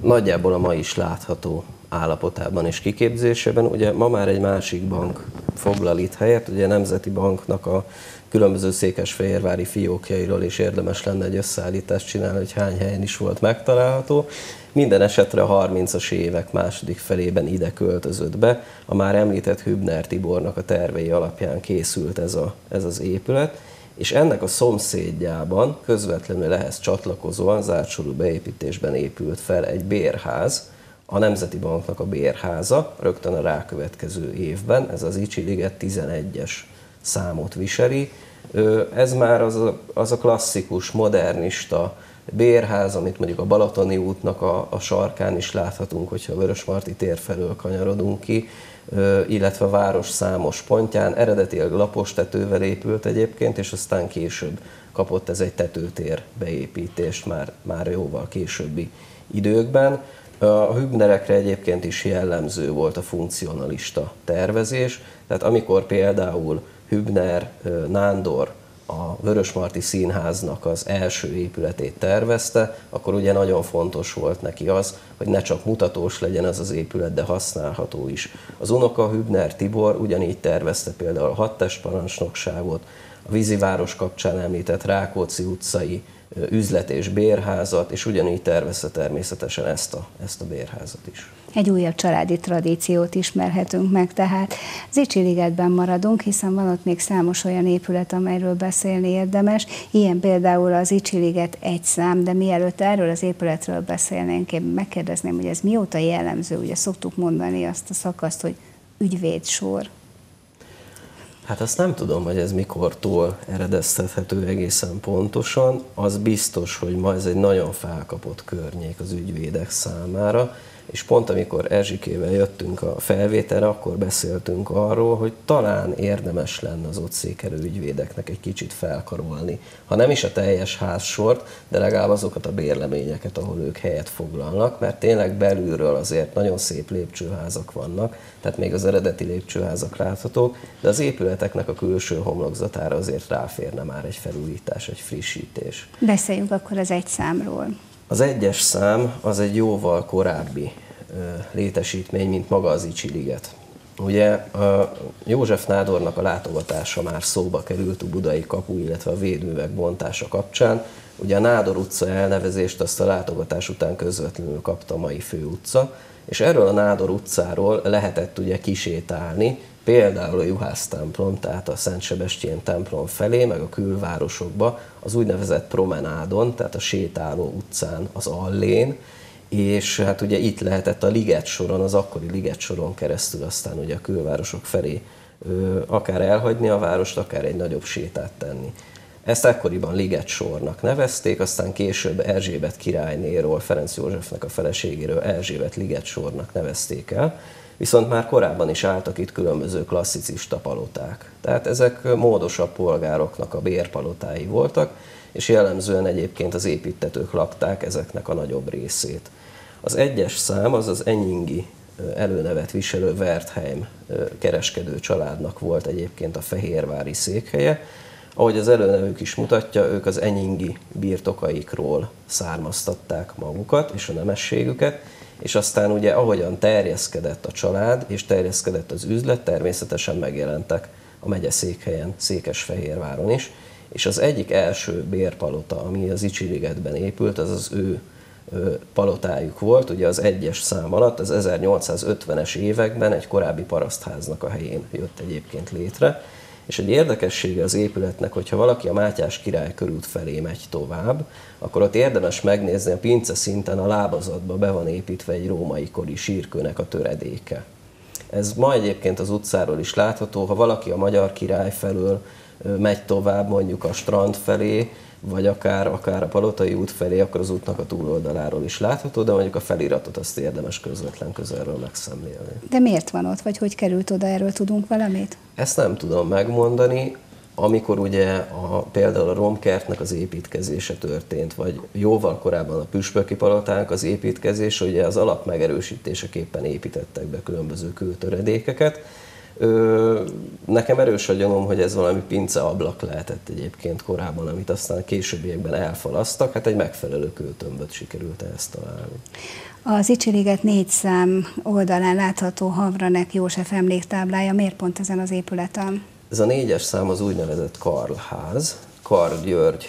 nagyjából a ma is látható állapotában és kiképzésében. Ugye ma már egy másik bank foglal itt helyet, ugye a Nemzeti Banknak a különböző székesfehérvári fiókjairól is érdemes lenne egy összeállítást csinálni, hogy hány helyen is volt megtalálható. Minden esetre a 30-as évek második felében ide költözött be. A már említett Hübner Tibornak a tervei alapján készült ez, a, ez az épület és ennek a szomszédjában közvetlenül ehhez csatlakozóan zártsorú beépítésben épült fel egy bérház, a Nemzeti Banknak a bérháza, rögtön a rákövetkező évben, ez az Icsi Liget 11-es számot viseli. Ez már az a, az a klasszikus, modernista bérház, amit mondjuk a Balatoni útnak a, a sarkán is láthatunk, hogyha a Vörösmarty tér felől kanyarodunk ki, illetve város számos pontján. Eredetileg lapos tetővel épült egyébként, és aztán később kapott ez egy tetőtér beépítést már, már jóval későbbi időkben. A Hübnerekre egyébként is jellemző volt a funkcionalista tervezés, tehát amikor például Hübner, Nándor a Vörösmarty Színháznak az első épületét tervezte, akkor ugye nagyon fontos volt neki az, hogy ne csak mutatós legyen ez az épület, de használható is. Az unoka Hübner Tibor ugyanígy tervezte például a hattestparancsnokságot, a víziváros kapcsán említett Rákóczi utcai üzlet és bérházat, és ugyanígy tervezte természetesen ezt a, ezt a bérházat is. Egy újabb családi tradíciót ismerhetünk meg, tehát Zicsi ligetben maradunk, hiszen van ott még számos olyan épület, amelyről beszélni érdemes. Ilyen például az Zicsi liget egy szám, de mielőtt erről az épületről beszélnénk, én megkérdezném, hogy ez mióta jellemző, ugye szoktuk mondani azt a szakaszt, hogy ügyvédsor. Hát azt nem tudom, hogy ez mikortól eredeztethető egészen pontosan. Az biztos, hogy ma ez egy nagyon felkapott környék az ügyvédek számára, és pont amikor Erzsikével jöttünk a felvételre, akkor beszéltünk arról, hogy talán érdemes lenne az ott székelő ügyvédeknek egy kicsit felkarolni. Ha nem is a teljes házsort, de legalább azokat a bérleményeket, ahol ők helyet foglalnak, mert tényleg belülről azért nagyon szép lépcsőházak vannak, tehát még az eredeti lépcsőházak láthatók, de az épületeknek a külső homlokzatára azért ráférne már egy felújítás, egy frissítés. Beszéljünk akkor az egy számról. Az egyes szám az egy jóval korábbi létesítmény, mint maga az Icsiliget. Ugye a József Nádornak a látogatása már szóba került a budai kapu, illetve a védművek bontása kapcsán. Ugye a Nádor utca elnevezést azt a látogatás után közvetlenül kapta a mai főutca, és erről a Nádor utcáról lehetett ugye kisétálni, például a Juhász templom, tehát a Szent Sebestyén templom felé, meg a külvárosokba, az úgynevezett promenádon, tehát a sétáló utcán, az Allén, és hát ugye itt lehetett a liget soron, az akkori liget soron keresztül aztán ugye a külvárosok felé akár elhagyni a várost, akár egy nagyobb sétát tenni. Ezt ekkoriban Liget sornak nevezték, aztán később Erzsébet királynéról, Ferenc Józsefnek a feleségéről Erzsébet Liget sornak nevezték el, viszont már korábban is álltak itt különböző klasszicista paloták. Tehát ezek módosabb polgároknak a bérpalotái voltak, és jellemzően egyébként az építetők lakták ezeknek a nagyobb részét. Az egyes szám az az Enyingi előnevet viselő Wertheim kereskedő családnak volt egyébként a Fehérvári székhelye. Ahogy az előnevük is mutatja, ők az Enyingi birtokaikról származtatták magukat és a nemességüket, és aztán ugye ahogyan terjeszkedett a család és terjeszkedett az üzlet, természetesen megjelentek a megye székhelyen, Székesfehérváron is, és az egyik első bérpalota, ami az Icsirigetben épült, az az ő palotájuk volt, ugye az egyes szám alatt, az 1850-es években egy korábbi parasztháznak a helyén jött egyébként létre, és egy érdekessége az épületnek, hogyha valaki a Mátyás király körút felé megy tovább, akkor ott érdemes megnézni a pince szinten a lábazatba be van építve egy római kori sírkőnek a töredéke. Ez ma egyébként az utcáról is látható, ha valaki a magyar király felől megy tovább mondjuk a strand felé, vagy akár, akár a Palotai út felé, akkor az útnak a túloldaláról is látható, de mondjuk a feliratot azt érdemes közvetlen közelről megszemlélni. De miért van ott, vagy hogy került oda, erről tudunk valamit? Ezt nem tudom megmondani. Amikor ugye a, például a romkertnek az építkezése történt, vagy jóval korábban a püspöki palotánk az építkezése, ugye az alap megerősítéseképpen építettek be különböző kőtöredékeket, Ö, nekem erős a gyanom, hogy ez valami pince ablak lehetett egyébként korábban, amit aztán későbbiekben elfalasztak, hát egy megfelelő költömböt sikerült ezt találni. Az Icsiriget négy szám oldalán látható Havranek József emléktáblája, miért pont ezen az épületen? Ez a négyes szám az úgynevezett Karlház, Karl György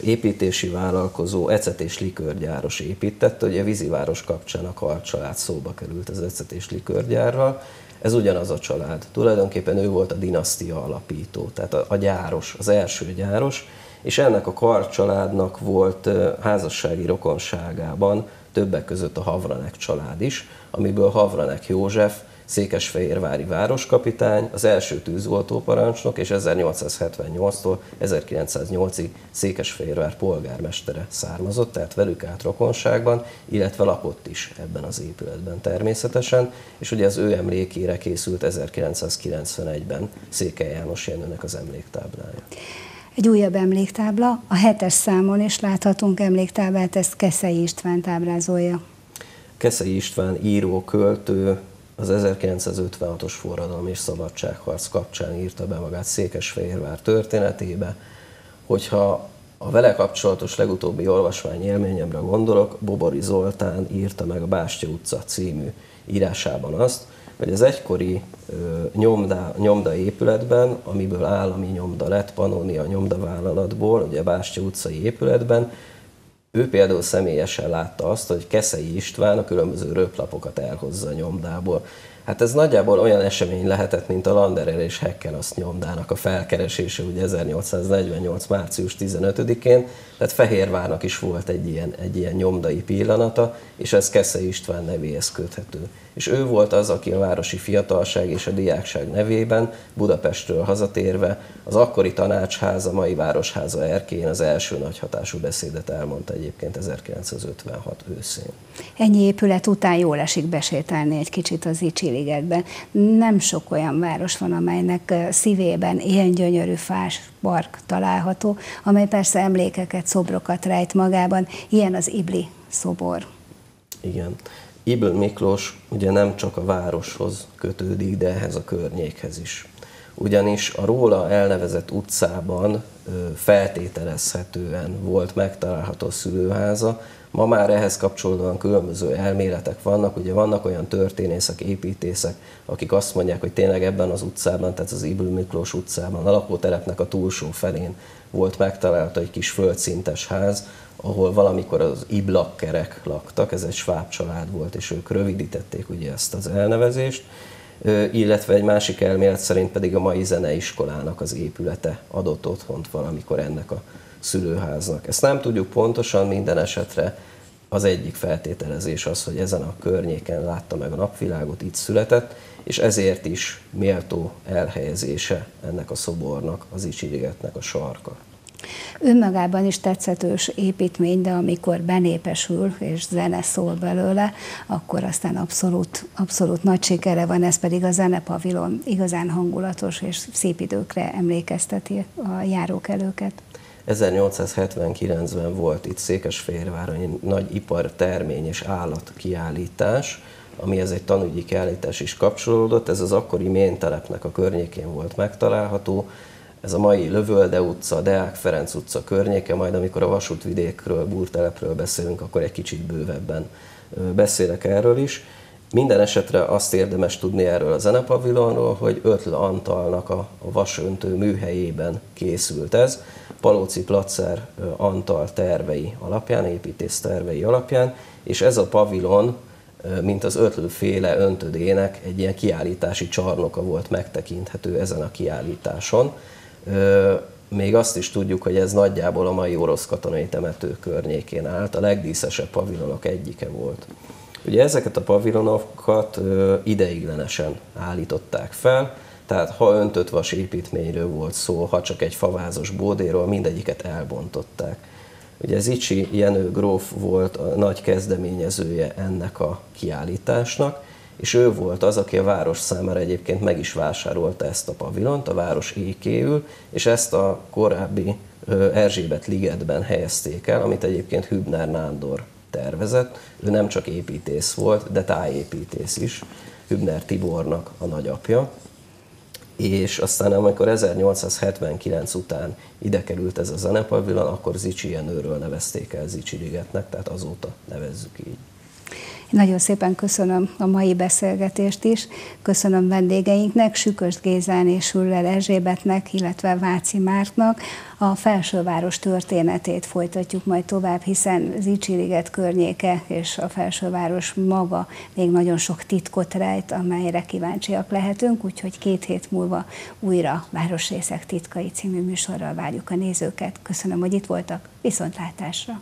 építési vállalkozó, ecet és likörgyáros építette, ugye a víziváros kapcsán a Karl család szóba került az ecet és likörgyárral, ez ugyanaz a család. Tulajdonképpen ő volt a dinasztia alapító, tehát a, a gyáros, az első gyáros, és ennek a Kar családnak volt házassági rokonságában többek között a Havranek család is, amiből Havranek József székesfehérvári városkapitány, az első tűzoltóparancsnok, és 1878-tól 1908-ig Székesfehérvár polgármestere származott, tehát velük át rokonságban, illetve lakott is ebben az épületben természetesen, és ugye az ő emlékére készült 1991-ben Székely János Jenőnek az emléktáblája. Egy újabb emléktábla, a hetes számon is láthatunk emléktáblát, ezt Keszei István tábrázolja. Keszei István író, költő az 1956-os forradalom és szabadságharc kapcsán írta be magát Székesfehérvár történetébe, hogyha a vele kapcsolatos legutóbbi olvasmány élményemre gondolok, Bobori Zoltán írta meg a Bástya utca című írásában azt, hogy az egykori nyomda, nyomda épületben, amiből állami nyomda lett, Pannonia nyomdavállalatból, ugye a Bástya utcai épületben, ő például személyesen látta azt, hogy Keszei István a különböző röplapokat elhozza a nyomdából. Hát ez nagyjából olyan esemény lehetett, mint a Landerer és Hecken azt nyomdának a felkeresése ugye 1848. március 15-én, tehát Fehérvárnak is volt egy ilyen, egy ilyen nyomdai pillanata, és ez Keszei István nevéhez köthető és ő volt az, aki a városi fiatalság és a diákság nevében Budapestről hazatérve az akkori tanácsháza, mai városháza erkén az első nagy hatású beszédet elmondta egyébként 1956 őszén. Ennyi épület után jól esik besétálni egy kicsit az Icsi Nem sok olyan város van, amelynek szívében ilyen gyönyörű fás park található, amely persze emlékeket, szobrokat rejt magában. Ilyen az Ibli szobor. Igen. Ibl Miklós ugye nem csak a városhoz kötődik, de ehhez a környékhez is. Ugyanis a róla elnevezett utcában feltételezhetően volt megtalálható szülőháza, Ma már ehhez kapcsolódóan különböző elméletek vannak, ugye vannak olyan történészek, építészek, akik azt mondják, hogy tényleg ebben az utcában, tehát az Ibl Miklós utcában, a lakótelepnek a túlsó felén volt megtalálható egy kis földszintes ház, ahol valamikor az iblakkerek laktak, ez egy sváb család volt, és ők rövidítették ugye ezt az elnevezést, illetve egy másik elmélet szerint pedig a mai zeneiskolának az épülete adott otthont valamikor ennek a szülőháznak. Ezt nem tudjuk pontosan, minden esetre az egyik feltételezés az, hogy ezen a környéken látta meg a napvilágot, itt született, és ezért is méltó elhelyezése ennek a szobornak, az Icsirigetnek a sarka. Önmagában is tetszetős építmény, de amikor benépesül és zene szól belőle, akkor aztán abszolút, abszolút nagy sikere van, ez pedig a zenepavilon igazán hangulatos és szép időkre emlékezteti a járókelőket. 1879-ben volt itt Székesfehérváron egy nagy ipartermény és állat kiállítás, amihez egy tanügyi kiállítás is kapcsolódott. Ez az akkori méntelepnek a környékén volt megtalálható, ez a mai Lövölde utca, Deák Ferenc utca környéke, majd amikor a vasútvidékről, búrtelepről beszélünk, akkor egy kicsit bővebben beszélek erről is. Minden esetre azt érdemes tudni erről a zenepavilonról, hogy Ötl Antalnak a, vasöntő műhelyében készült ez, Palóci Placer Antal tervei alapján, építész tervei alapján, és ez a pavilon, mint az ötlőféle öntödének egy ilyen kiállítási csarnoka volt megtekinthető ezen a kiállításon. Még azt is tudjuk, hogy ez nagyjából a mai orosz katonai temető környékén állt, a legdíszesebb pavilonok egyike volt. Ugye ezeket a pavilonokat ideiglenesen állították fel, tehát ha öntött vas építményről volt szó, ha csak egy favázos bódéról, mindegyiket elbontották. Ugye Zicsi Jenő gróf volt a nagy kezdeményezője ennek a kiállításnak, és ő volt az, aki a város számára egyébként meg is vásárolta ezt a pavilont, a város ékéül, és ezt a korábbi Erzsébet ligetben helyezték el, amit egyébként Hübner Nándor tervezett. Ő nem csak építész volt, de tájépítész is, Hübner Tibornak a nagyapja. És aztán amikor 1879 után ide került ez a zenepavilon, akkor Zicsi Jenőről nevezték el Zicsi ligetnek, tehát azóta nevezzük így. Nagyon szépen köszönöm a mai beszélgetést is, köszönöm vendégeinknek, Sükös Gézán és Hüller Erzsébetnek, illetve Váci Márknak. A felsőváros történetét folytatjuk majd tovább, hiszen Zicsiriget környéke és a felsőváros maga még nagyon sok titkot rejt, amelyre kíváncsiak lehetünk, úgyhogy két hét múlva újra Városrészek titkai című műsorral várjuk a nézőket. Köszönöm, hogy itt voltak, viszontlátásra!